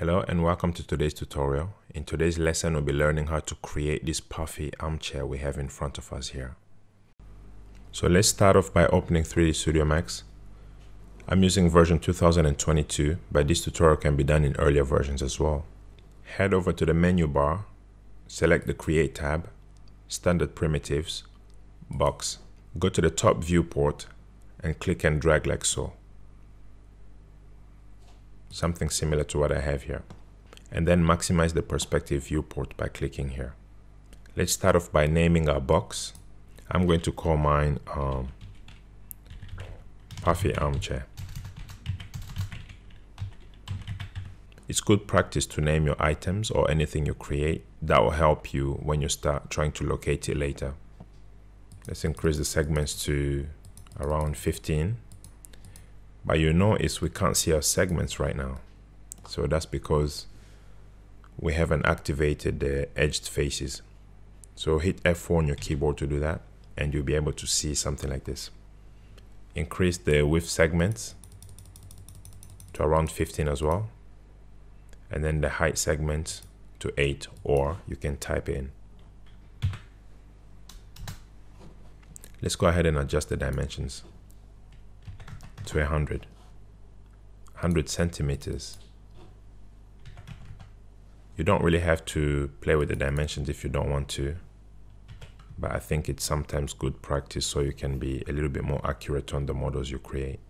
Hello and welcome to today's tutorial. In today's lesson we'll be learning how to create this puffy armchair we have in front of us here. So let's start off by opening 3D Studio Max. I'm using version 2022 but this tutorial can be done in earlier versions as well. Head over to the menu bar, select the Create tab, Standard Primitives, Box. Go to the top viewport and click and drag like so something similar to what I have here. And then maximize the perspective viewport by clicking here. Let's start off by naming our box. I'm going to call mine um, Puffy Armchair. It's good practice to name your items or anything you create. That will help you when you start trying to locate it later. Let's increase the segments to around 15 but you notice we can't see our segments right now. So that's because we haven't activated the edged faces. So hit F4 on your keyboard to do that and you'll be able to see something like this. Increase the width segments to around 15 as well. And then the height segment to 8 or you can type in. Let's go ahead and adjust the dimensions to 100 100 centimeters. You don't really have to play with the dimensions if you don't want to but I think it's sometimes good practice so you can be a little bit more accurate on the models you create.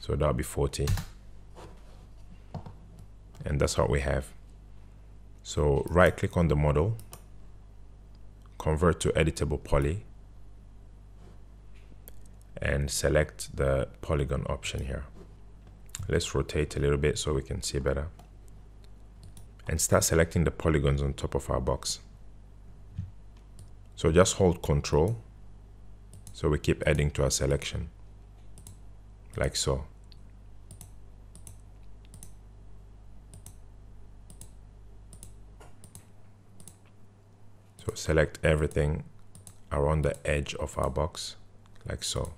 So that'll be 40 and that's what we have. So right click on the model convert to editable poly and select the polygon option here. Let's rotate a little bit so we can see better. And start selecting the polygons on top of our box. So just hold control so we keep adding to our selection like so. So select everything around the edge of our box like so.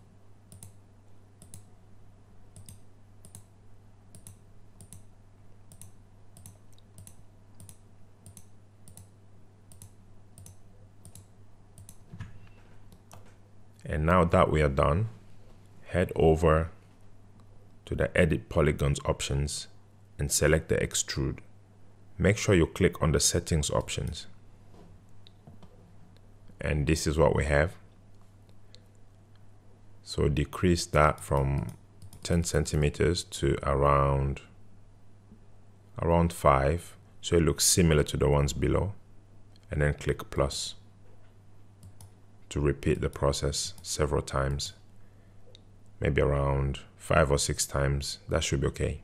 And now that we are done, head over to the edit polygons options and select the extrude. Make sure you click on the settings options. And this is what we have. So decrease that from 10 centimeters to around around 5 so it looks similar to the ones below and then click plus to repeat the process several times, maybe around five or six times. That should be okay.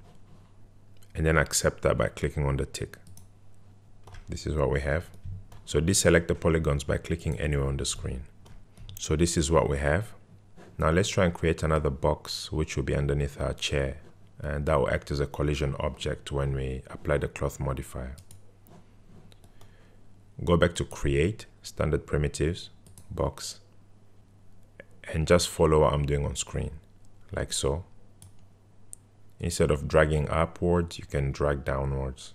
And then accept that by clicking on the tick. This is what we have. So deselect the polygons by clicking anywhere on the screen. So this is what we have. Now let's try and create another box which will be underneath our chair and that will act as a collision object when we apply the cloth modifier. Go back to create, standard primitives, box and just follow what I'm doing on screen. Like so. Instead of dragging upwards you can drag downwards.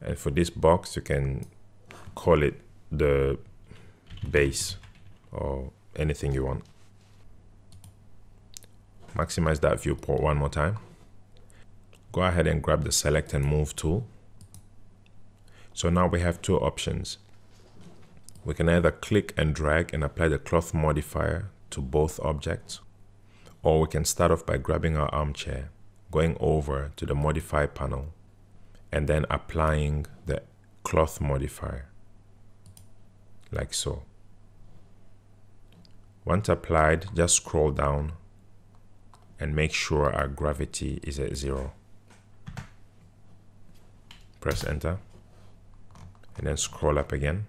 And for this box you can call it the base or anything you want. Maximize that viewport one more time. Go ahead and grab the select and move tool. So now we have two options we can either click and drag and apply the cloth modifier to both objects, or we can start off by grabbing our armchair, going over to the modify panel, and then applying the cloth modifier, like so. Once applied, just scroll down and make sure our gravity is at zero. Press enter and then scroll up again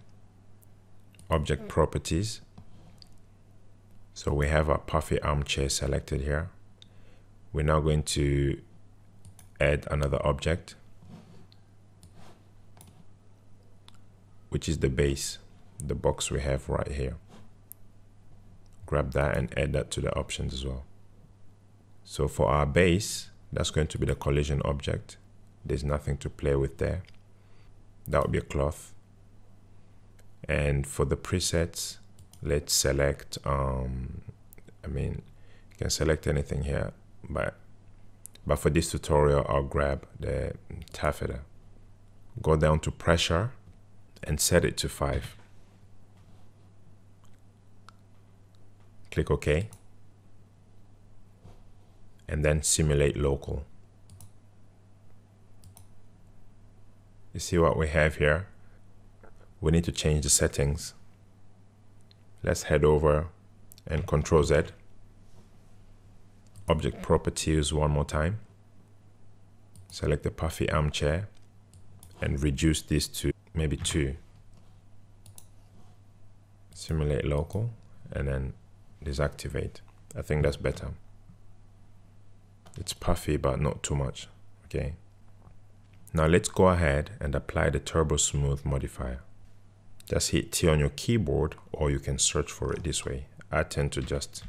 object properties. So we have our puffy armchair selected here. We're now going to add another object, which is the base, the box we have right here. Grab that and add that to the options as well. So for our base, that's going to be the collision object. there's nothing to play with there that would be a cloth and for the presets let's select um i mean you can select anything here but but for this tutorial i'll grab the taffeta go down to pressure and set it to 5 click ok. And then simulate local. You see what we have here we need to change the settings. Let's head over and control Z. Object properties one more time. Select the puffy armchair and reduce this to maybe 2 simulate local and then deactivate. I think that's better. It's puffy but not too much. Okay. Now let's go ahead and apply the turbo smooth modifier just hit T on your keyboard or you can search for it this way. I tend to just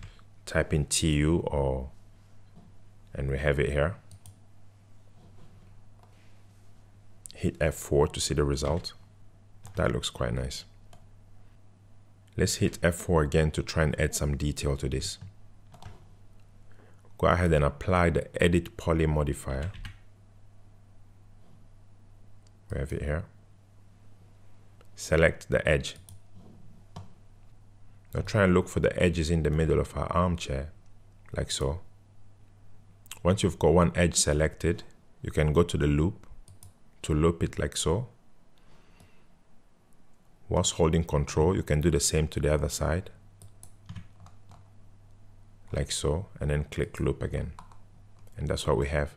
type in TU or and we have it here. Hit F4 to see the result. That looks quite nice. Let's hit F4 again to try and add some detail to this. Go ahead and apply the edit poly modifier. We have it here select the edge. Now try and look for the edges in the middle of our armchair like so. Once you've got one edge selected you can go to the loop to loop it like so. Whilst holding control you can do the same to the other side like so and then click loop again. And that's what we have.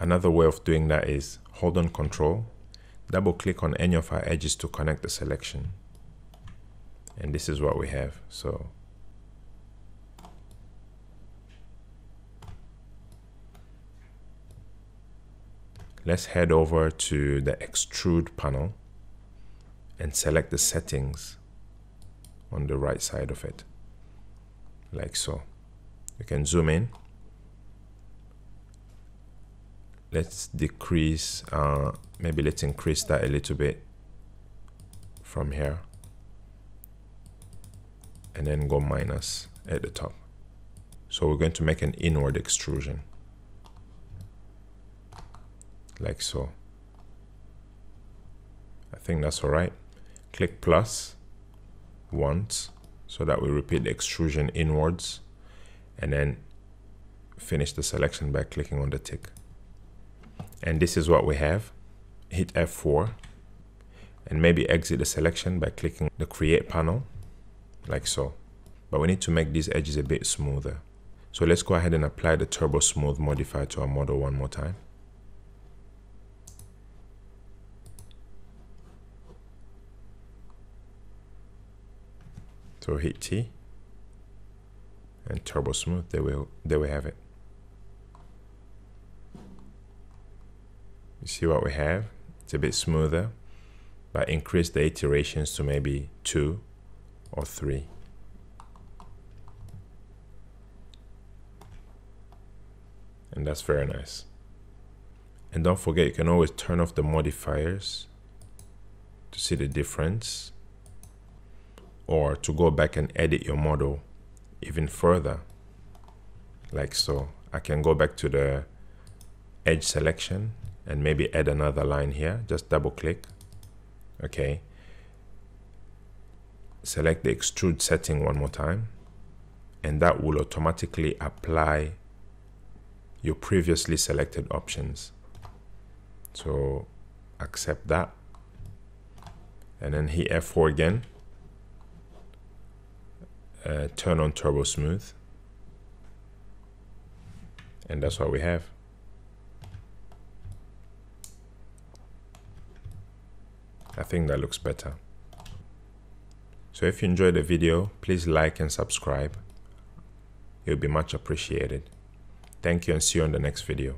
Another way of doing that is hold on control double click on any of our edges to connect the selection. And this is what we have so. Let's head over to the extrude panel and select the settings on the right side of it like so. You can zoom in let's decrease uh, maybe let's increase that a little bit from here. And then go minus at the top. So we're going to make an inward extrusion. Like so. I think that's all right. Click plus once so that we repeat the extrusion inwards. And then finish the selection by clicking on the tick and this is what we have. Hit F4 and maybe exit the selection by clicking the create panel like so. But we need to make these edges a bit smoother. So let's go ahead and apply the turbo smooth modifier to our model one more time. So hit T. And turbo smooth. There we there we have it you see what we have? It's a bit smoother but increase the iterations to maybe two or three. And that's very nice. And don't forget you can always turn off the modifiers to see the difference or to go back and edit your model even further like so. I can go back to the edge selection and maybe add another line here. Just double click. Okay. Select the extrude setting one more time. And that will automatically apply your previously selected options. So accept that. And then hit F4 again. Uh, turn on turbo smooth. And that's what we have think that looks better. So if you enjoyed the video, please like and subscribe. It will be much appreciated. Thank you and see you on the next video.